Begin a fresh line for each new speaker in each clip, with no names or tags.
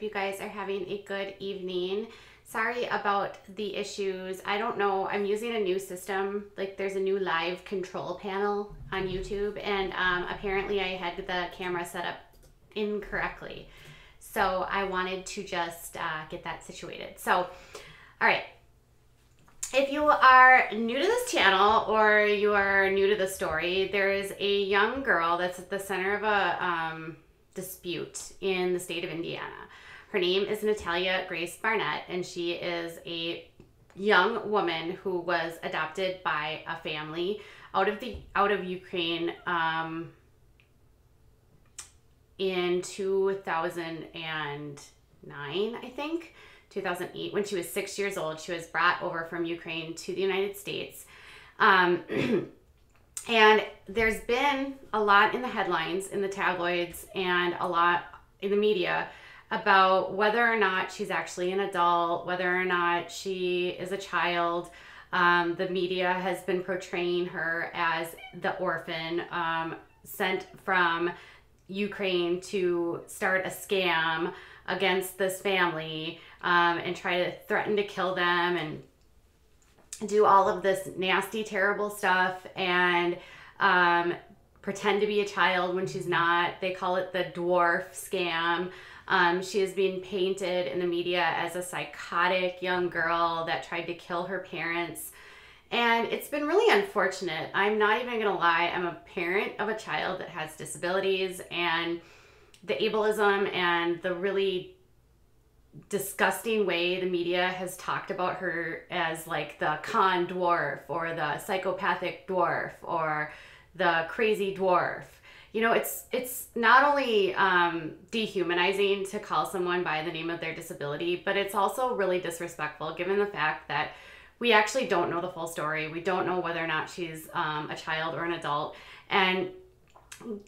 hope you guys are having a good evening. Sorry about the issues. I don't know. I'm using a new system. Like there's a new live control panel on YouTube, and um, apparently I had the camera set up incorrectly. So I wanted to just uh, get that situated. So, all right. If you are new to this channel or you are new to the story, there is a young girl that's at the center of a um, dispute in the state of Indiana. Her name is Natalia Grace Barnett, and she is a young woman who was adopted by a family out of the out of Ukraine um, in 2009, I think. 2008, when she was six years old, she was brought over from Ukraine to the United States. Um, and there's been a lot in the headlines, in the tabloids, and a lot in the media about whether or not she's actually an adult, whether or not she is a child. Um, the media has been portraying her as the orphan um, sent from Ukraine to start a scam against this family um, and try to threaten to kill them and do all of this nasty, terrible stuff and um, pretend to be a child when she's not. They call it the dwarf scam. Um, she is being painted in the media as a psychotic young girl that tried to kill her parents. And it's been really unfortunate. I'm not even gonna lie, I'm a parent of a child that has disabilities, and the ableism and the really disgusting way the media has talked about her as like the con dwarf or the psychopathic dwarf or the crazy dwarf you know it's it's not only um, dehumanizing to call someone by the name of their disability but it's also really disrespectful given the fact that we actually don't know the full story we don't know whether or not she's um, a child or an adult and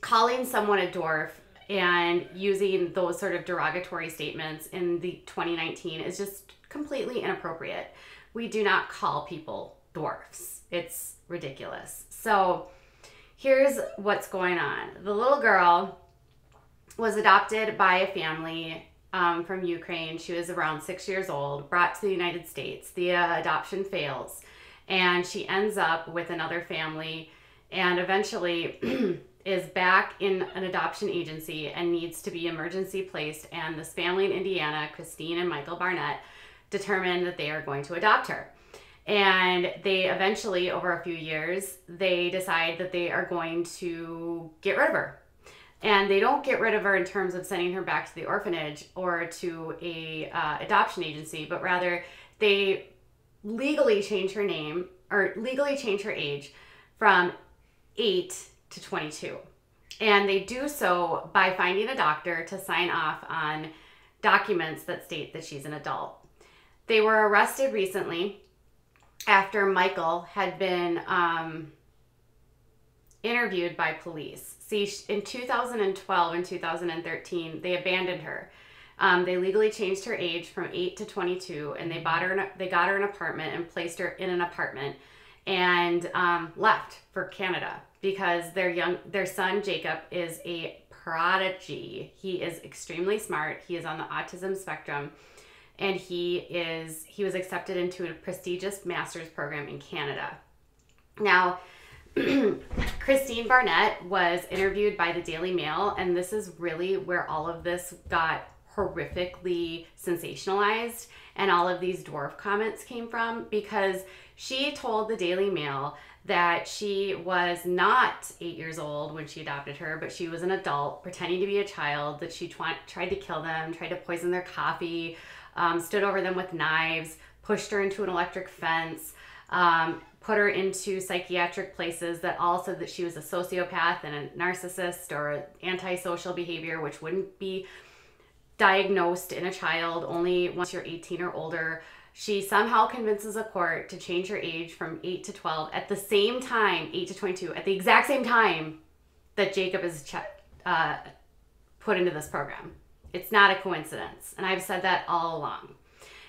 calling someone a dwarf and using those sort of derogatory statements in the 2019 is just completely inappropriate. We do not call people dwarfs. It's ridiculous. So here's what's going on. The little girl was adopted by a family um, from Ukraine. She was around six years old, brought to the United States. The uh, adoption fails, and she ends up with another family, and eventually is back in an adoption agency and needs to be emergency placed. And this family in Indiana, Kristine and Michael Barnett, determined that they are going to adopt her. And they eventually, over a few years, they decide that they are going to get rid of her. And they don't get rid of her in terms of sending her back to the orphanage or to a uh, adoption agency, but rather they legally change her name or legally change her age from eight to 22. And they do so by finding a doctor to sign off on documents that state that she's an adult. They were arrested recently after Michael had been um, interviewed by police. See, in 2012 and 2013, they abandoned her. Um, they legally changed her age from 8 to 22, and they bought her. They got her an apartment and placed her in an apartment, and um, left for Canada because their young their son Jacob is a prodigy. He is extremely smart. He is on the autism spectrum and he is he was accepted into a prestigious master's program in Canada. Now, Kristine Barnett was interviewed by the Daily Mail and this is really where all of this got horrifically sensationalized and all of these dwarf comments came from because she told the Daily Mail that she was not eight years old when she adopted her, but she was an adult pretending to be a child, that she tw- tried to kill them, tried to poison their coffee, um, stood over them with knives, pushed her into an electric fence, um, put her into psychiatric places that all said that she was a sociopath and a narcissist or antisocial behavior, which wouldn't be diagnosed in a child only once you're 18 or older. She somehow convinces a court to change her age from 8 to 12 at the same time, 8 to 22, at the exact same time that Jacob is uh, put into this program. It's not a coincidence. And I've said that all along.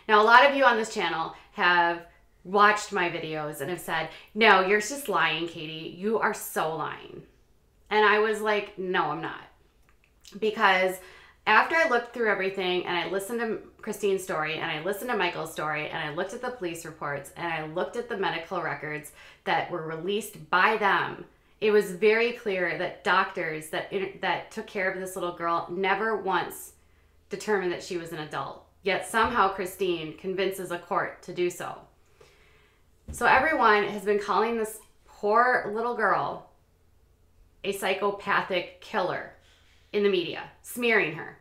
Now, a lot of you on this channel have watched my videos and have said, No, you're just lying, Katie. You are so lying. And I was like, No, I'm not. Because after I looked through everything and I listened to Kristine's story and I listened to Michael's story and I looked at the police reports and I looked at the medical records that were released by them, it was very clear that doctors that that took care of this little girl never once determined that she was an adult. Yet somehow Kristine convinces a court to do so. So everyone has been calling this poor little girl a psychopathic killer in the media, smearing her.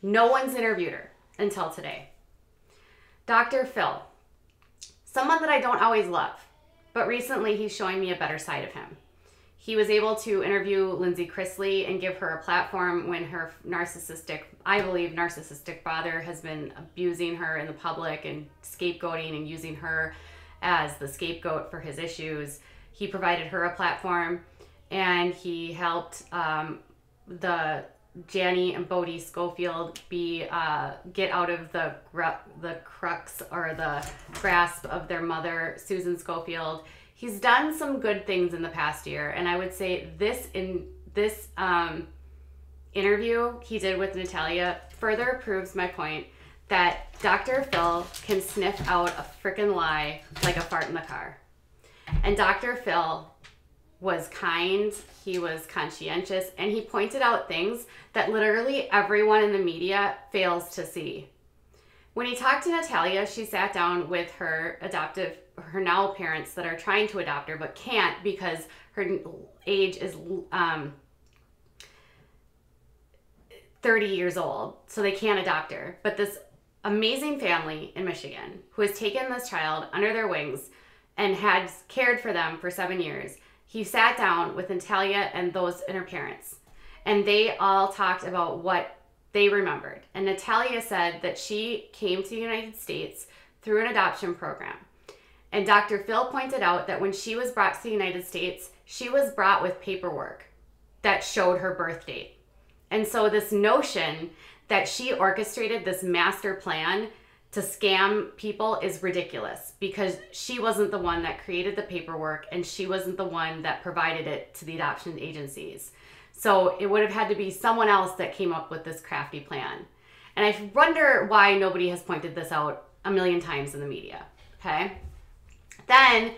No one's interviewed her until today. Dr. Phil, someone that I don't always love, but recently he's showing me a better side of him. He was able to interview Lindsay Chrisley and give her a platform when her narcissistic, I believe, narcissistic father has been abusing her in the public and scapegoating and using her as the scapegoat for his issues. He provided her a platform and he helped um, the Janny and Bodie Schofield be uh, get out of the the crux or the grasp of their mother, Susan Schofield. He's done some good things in the past year, and I would say this in this um, interview he did with Natalia further proves my point that Dr. Phil can sniff out a freaking lie like a fart in the car. And Dr. Phil was kind, he was conscientious, and he pointed out things that literally everyone in the media fails to see. When he talked to Natalia, she sat down with her adoptive, her now parents that are trying to adopt her but can't because her age is um, 30 years old, so they can't adopt her. But this amazing family in Michigan who has taken this child under their wings and had cared for them for seven years he sat down with Natalia and those and her parents, and they all talked about what they remembered. And Natalia said that she came to the United States through an adoption program. And Dr. Phil pointed out that when she was brought to the United States, she was brought with paperwork that showed her birth date. And so, this notion that she orchestrated this master plan to scam people is ridiculous because she wasn't the one that created the paperwork and she wasn't the one that provided it to the adoption agencies. So it would have had to be someone else that came up with this crafty plan. And I wonder why nobody has pointed this out a million times in the media. Okay. Then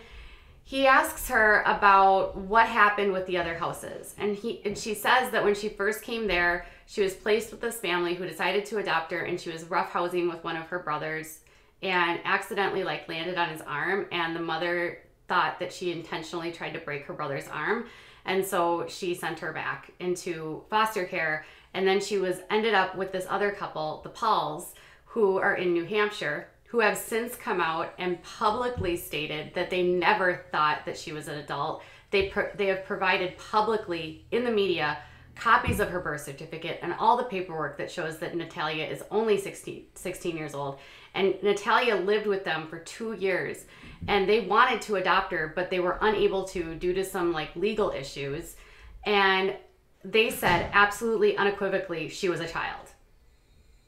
he asks her about what happened with the other houses. And he and she says that when she first came there, she was placed with this family who decided to adopt her, and she was roughhousing with one of her brothers and accidentally like landed on his arm. And the mother thought that she intentionally tried to break her brother's arm. And so she sent her back into foster care. And then she was ended up with this other couple, the Pauls, who are in New Hampshire, who have since come out and publicly stated that they never thought that she was an adult. They, they have provided publicly in the media copies of her birth certificate and all the paperwork that shows that Natalia is only 16, 16 years old. And Natalia lived with them for two years and they wanted to adopt her, but they were unable to due to some like legal issues. And they said absolutely unequivocally she was a child.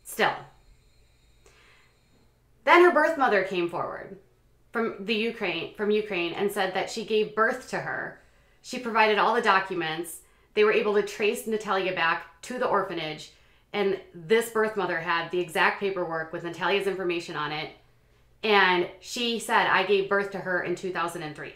Still. Then her birth mother came forward from the Ukraine from Ukraine and said that she gave birth to her. She provided all the documents they were able to trace Natalia back to the orphanage, and this birth mother had the exact paperwork with Natalia's information on it. And she said, I gave birth to her in 2003.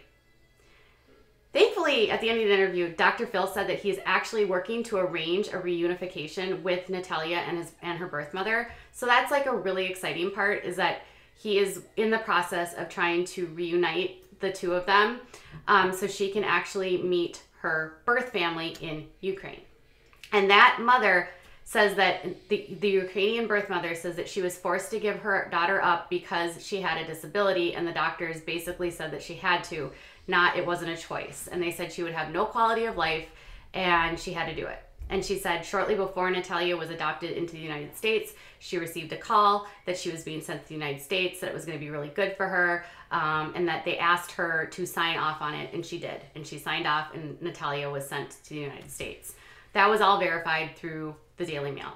Thankfully, at the end of the interview, Dr. Phil said that he is actually working to arrange a reunification with Natalia and his and her birth mother. So that's like a really exciting part is that he is in the process of trying to reunite the two of them, um, so she can actually meet her birth family in Ukraine. And that mother says that the, the Ukrainian birth mother says that she was forced to give her daughter up because she had a disability, and the doctors basically said that she had to, not it wasn't a choice. And they said she would have no quality of life and she had to do it. And she said shortly before Natalia was adopted into the United States, she received a call that she was being sent to the United States, that it was going to be really good for her, um, and that they asked her to sign off on it, and she did. And she signed off, and Natalia was sent to the United States. That was all verified through the Daily Mail.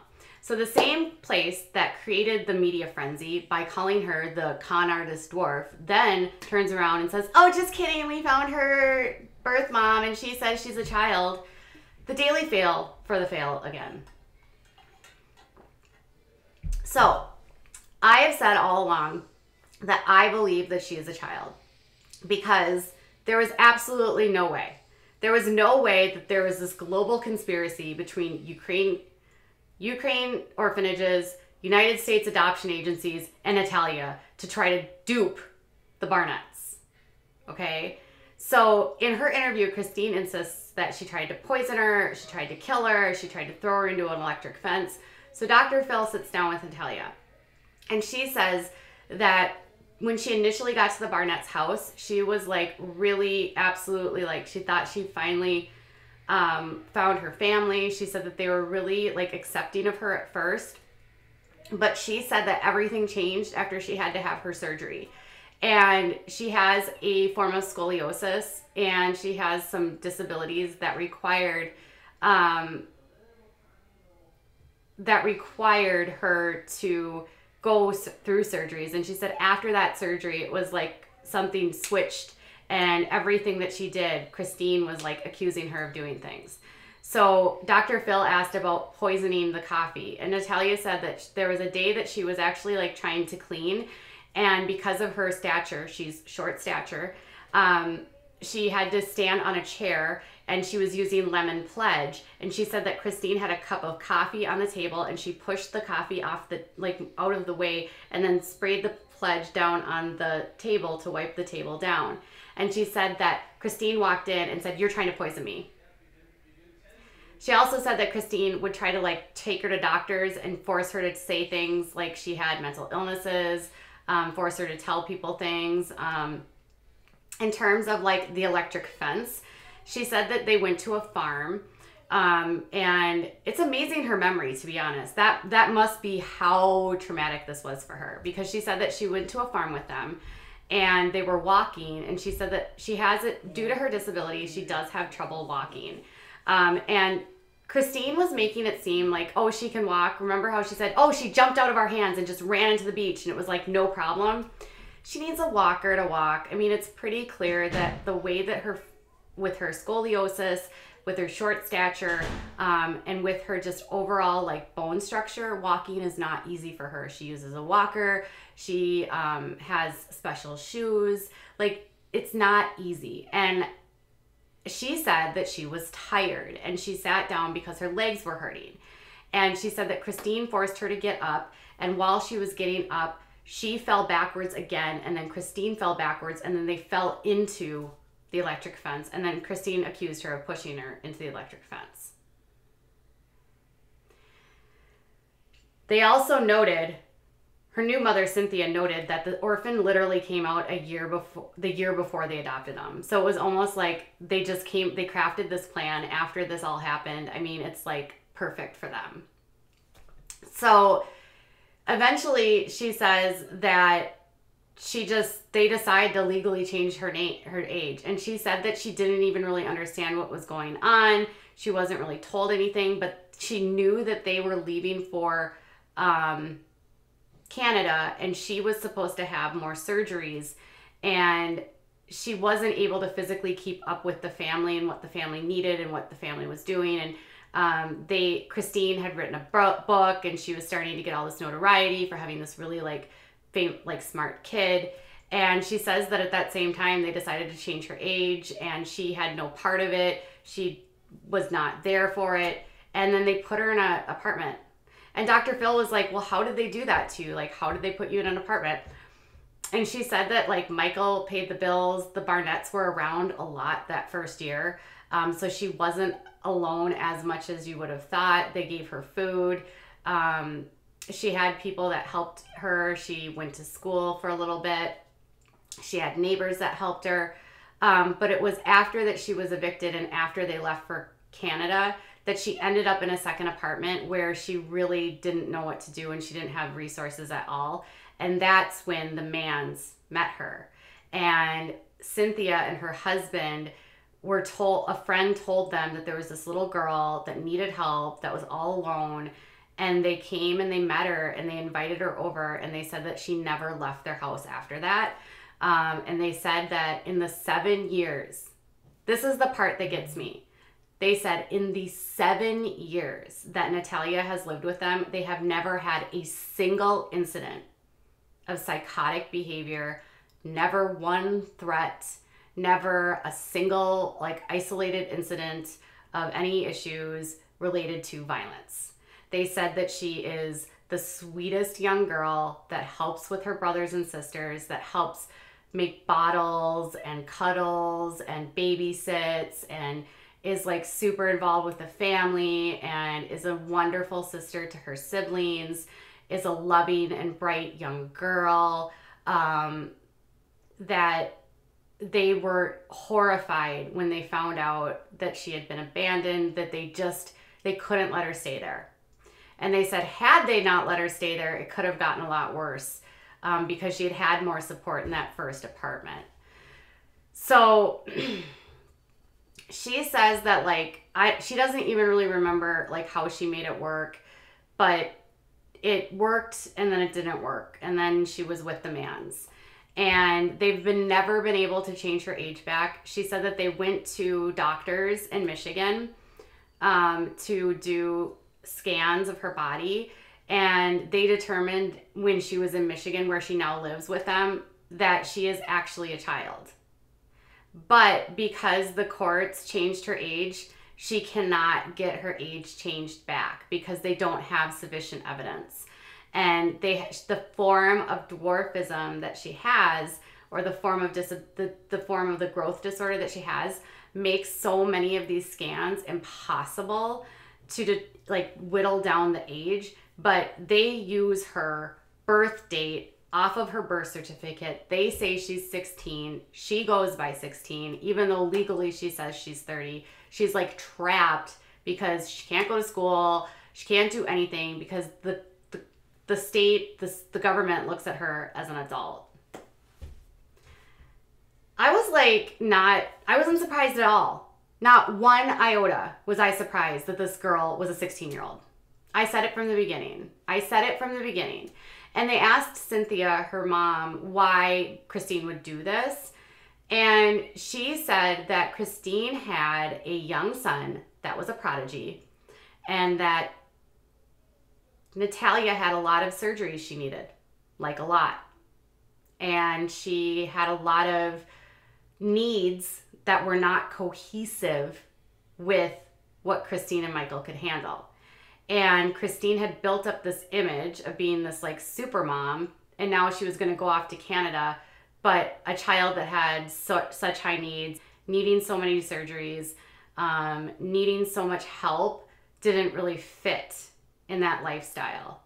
So the same place that created the media frenzy by calling her the con artist dwarf then turns around and says, "Oh, just kidding. We found her birth mom and she says she's a child." The daily fail for the fail again. So, I have said all along that I believe that she is a child because there was absolutely no way. There was no way that there was this global conspiracy between Ukraine Ukraine orphanages, United States adoption agencies, and Natalia to try to dupe the Barnetts. Okay? So in her interview, Kristine insists that she tried to poison her, she tried to kill her, she tried to throw her into an electric fence. So Dr. Phil sits down with Natalia and she says that when she initially got to the Barnett's house, she was like really absolutely like she thought she finally um, found her family. She said that they were really like accepting of her at first, but she said that everything changed after she had to have her surgery. And she has a form of scoliosis and she has some disabilities that required um, that required her to go through surgeries. And she said after that surgery it was like something switched and everything that she did kristine was like accusing her of doing things. So dr phil asked about poisoning the coffee and natalia said that there was a day that she was actually like trying to clean and because of her stature, she's short stature, um, she had to stand on a chair and she was using lemon pledge and she said that kristine had a cup of coffee on the table and she pushed the coffee off the like out of the way and then sprayed the pledge down on the table to wipe the table down and she said that kristine walked in and said you're trying to poison me she also said that kristine would try to like take her to doctors and force her to say things like she had mental illnesses um, force her to tell people things. Um, in terms of like the electric fence, she said that they went to a farm. Um, and it's amazing her memory, to be honest. That that must be how traumatic this was for her because she said that she went to a farm with them, and they were walking, and she said that she has it due to her disability. She does have trouble walking, um, and Kristine was making it seem like, oh, she can walk. Remember how she said, oh, she jumped out of our hands and just ran into the beach and it was like no problem. She needs a walker to walk. I mean, it's pretty clear that the way that her, with her scoliosis, with her short stature, um, and with her just overall like bone structure, walking is not easy for her. She uses a walker. She um, has special shoes. Like, it's not easy. And she said that she was tired and she sat down because her legs were hurting. And she said that Kristine forced her to get up. And while she was getting up, she fell backwards again. And then Kristine fell backwards. And then they fell into the electric fence. And then Kristine accused her of pushing her into the electric fence. They also noted her new mother Cynthia noted that the orphan literally came out a year before the year before they adopted them. So it was almost like they just came they crafted this plan after this all happened. I mean, it's like perfect for them. So eventually she says that she just they decide to legally change her name her age. And she said that she didn't even really understand what was going on. She wasn't really told anything, but she knew that they were leaving for um Canada and she was supposed to have more surgeries. And she wasn't able to physically keep up with the family and what the family needed and what the family was doing. And um, they kristine had written a book and she was starting to get all this notoriety for having this really like fam- like smart kid and she says that at that same time they decided to change her age and she had no part of it she was not there for it and then they put her in an apartment and Dr. Phil was like, Well, how did they do that to you? Like, how did they put you in an apartment? And she said that like Michael paid the bills. The Barnetts were around a lot that first year. Um, so she wasn't alone as much as you would have thought. They gave her food. Um, she had people that helped her. She went to school for a little bit. She had neighbors that helped her. Um, but it was after that she was evicted and after they left for Canada that she ended up in a second apartment where she really didn't know what to do and she didn't have resources at all. And that's when the man's met her. And Cynthia and her husband were told, a friend told them that there was this little girl that needed help, that was all alone. And they came and they met her and they invited her over and they said that she never left their house after that. Um, and they said that in the seven years, this is the part that gets me They said in the seven years that Natalia has lived with them, they have never had a single incident of psychotic behavior, never one threat, never a single like isolated incident of any issues related to violence. They said that she is the sweetest young girl that helps with her brothers and sisters, that helps make bottles and cuddles and babysits and is like super involved with the family and is a wonderful sister to her siblings, is a loving and bright young girl. Um, that they were horrified when they found out that she had been abandoned, that they just they couldn't let her stay there. And they said, had they not let her stay there, it could have gotten a lot worse um, because she had had more support in that first apartment. So she says that like I she doesn't even really remember like how she made it work, but it worked and then it didn't work and then she was with the mans and they've been never been able to change her age back. She said that they went to doctors in Michigan um, to do scans of her body and they determined when she was in Michigan, where she now lives with them, that she is actually a child. But because the courts changed her age, she cannot get her age changed back because they don't have sufficient evidence. And they the form of dwarfism that she has or the form of dis- the, the form of the growth disorder that she has makes so many of these scans impossible to like whittle down the age but they use her birth date off of her birth certificate. They say she's 16. She goes by 16, even though legally she says she's 30. She's like trapped because she can't go to school. She can't do anything because the the, the state, the, the government looks at her as an adult. I was like, not, I wasn't surprised at all. Not one iota was I surprised that this girl was a 16 year old. I said it from the beginning. I said it from the beginning. And they asked Cynthia, her mom, why Kristine would do this. And she said that Kristine had a young son that was a prodigy and that Natalia had a lot of surgeries she needed, like a lot. And she had a lot of needs that were not cohesive with what Kristine and Michael could handle. And Kristine had built up this image of being this like super mom, and now she was going to go off to Canada, but a child that had such high needs, needing so many surgeries, um, needing so much help, didn't really fit in that lifestyle.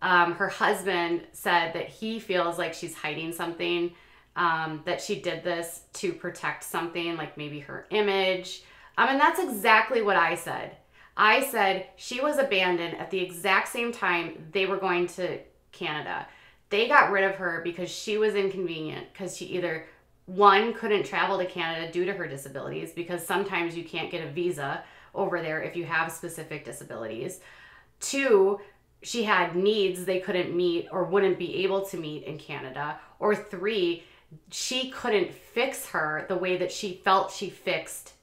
Um, her husband said that he feels like she's hiding something, um, that she did this to protect something, like maybe her image. Um, and that's exactly what I said. I said she was abandoned at the exact same time they were going to Canada. They got rid of her because she was inconvenient because she either one couldn't travel to Canada due to her disabilities because sometimes you can't get a visa over there if you have specific disabilities. Two, she had needs they couldn't meet or wouldn't be able to meet in Canada. Or three, she couldn't fix her the way that she felt she fixed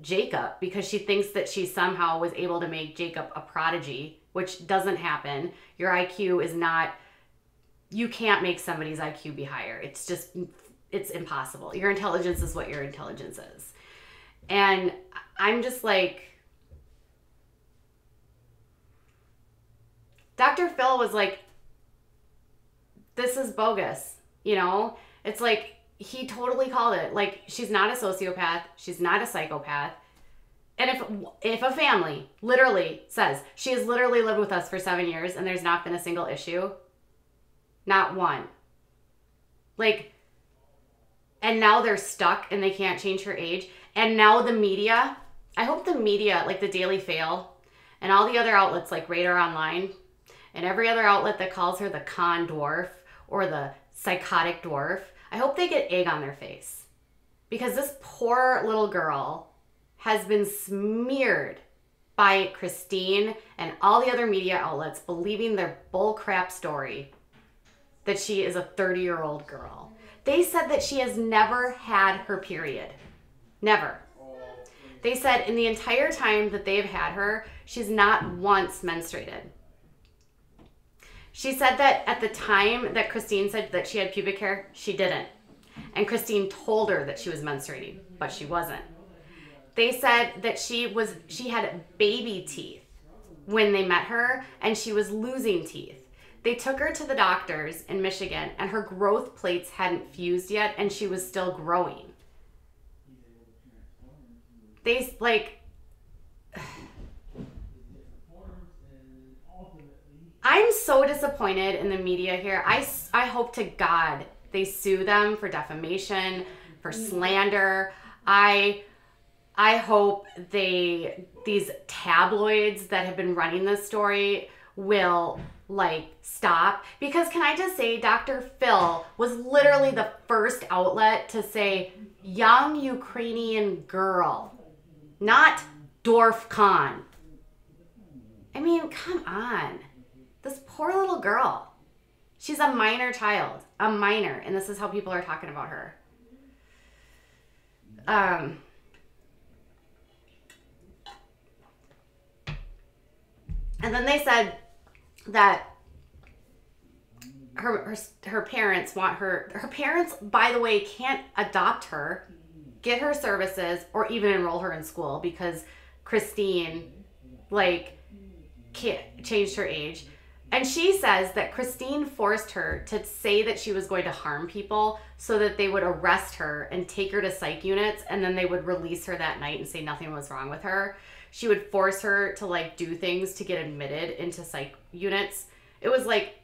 Jacob because she thinks that she somehow was able to make Jacob a prodigy, which doesn't happen. Your IQ is not, you can't make somebody's IQ be higher. It's just, it's impossible. Your intelligence is what your intelligence is. And I'm just like, Dr. Phil was like, this is bogus, you know? It's like, he totally called it. Like she's not a sociopath, she's not a psychopath. And if if a family literally says she has literally lived with us for 7 years and there's not been a single issue, not one. Like and now they're stuck and they can't change her age and now the media, I hope the media like the Daily Fail and all the other outlets like Radar Online and every other outlet that calls her the con dwarf or the psychotic dwarf I hope they get egg on their face because this poor little girl has been smeared by Kristine and all the other media outlets believing their bullcrap story that she is a 30 year old girl. They said that she has never had her period. Never. They said in the entire time that they've had her, she's not once menstruated. She said that at the time that Kristine said that she had pubic hair, she didn't. And Kristine told her that she was menstruating, but she wasn't. They said that she was she had baby teeth when they met her and she was losing teeth. They took her to the doctors in Michigan and her growth plates hadn't fused yet and she was still growing. They like I'm so disappointed in the media here. I, I hope to God they sue them for defamation, for mm-hmm. slander. I I hope they these tabloids that have been running this story will like stop because can I just say Dr. Phil was literally the first outlet to say young Ukrainian girl, not dwarf con. I mean, come on. This poor little girl. She's a minor child, a minor, and this is how people are talking about her. Um And then they said that her, her her parents want her her parents by the way can't adopt her get her services or even enroll her in school because kristine like changed her age and she says that kristine forced her to say that she was going to harm people so that they would arrest her and take her to psych units and then they would release her that night and say nothing was wrong with her she would force her to like do things to get admitted into psych units. It was like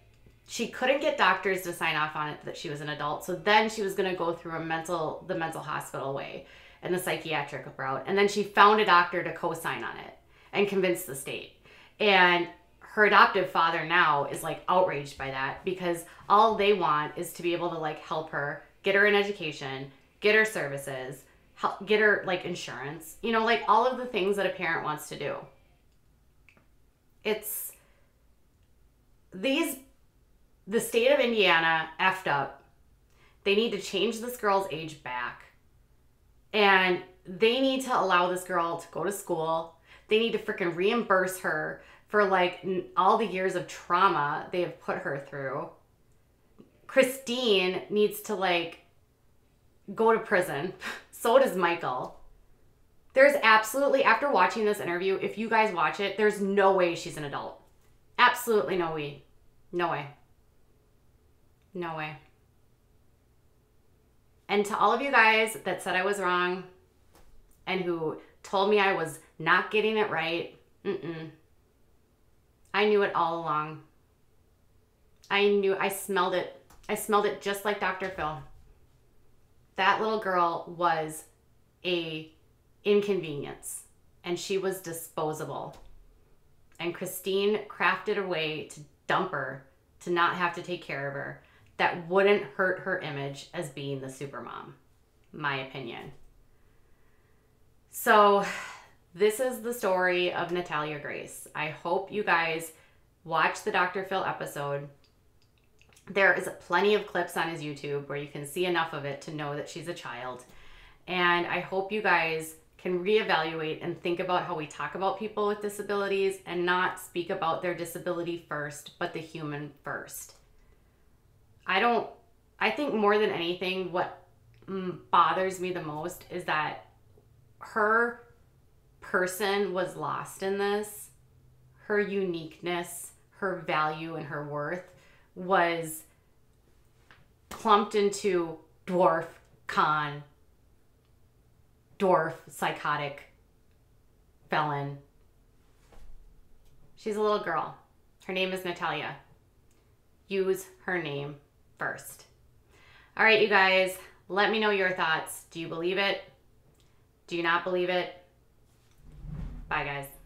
she couldn't get doctors to sign off on it that she was an adult. So then she was going to go through a mental the mental hospital way and the psychiatric route. And then she found a doctor to co-sign on it and convince the state. And her adoptive father now is like outraged by that because all they want is to be able to like help her get her an education, get her services, help get her like insurance, you know, like all of the things that a parent wants to do. It's these, the state of Indiana effed up. They need to change this girl's age back. And they need to allow this girl to go to school. They need to freaking reimburse her for like all the years of trauma they have put her through. Kristine needs to like go to prison. So does Michael. There's absolutely, after watching this interview, if you guys watch it, there's no way she's an adult. Absolutely no way. No way. No way. And to all of you guys that said I was wrong and who told me I was not getting it right, mm-mm. I knew it all along. I knew, I smelled it. I smelled it just like Dr. Phil that little girl was a inconvenience and she was disposable. And Kristine crafted a way to dump her to not have to take care of her that wouldn't hurt her image as being the super mom, my opinion. So, this is the story of Natalia Grace. I hope you guys watch the Dr. Phil episode there is plenty of clips on his YouTube where you can see enough of it to know that she's a child. And I hope you guys can reevaluate and think about how we talk about people with disabilities and not speak about their disability first, but the human first. I don't, I think more than anything, what mm, bothers me the most is that her person was lost in this, her uniqueness, her value, and her worth was clumped into dwarf con dwarf psychotic felon. She's a little girl. Her name is natalia. Use her name first. All right you guys let me know your thoughts. Do you believe it? Do you not believe it bye guys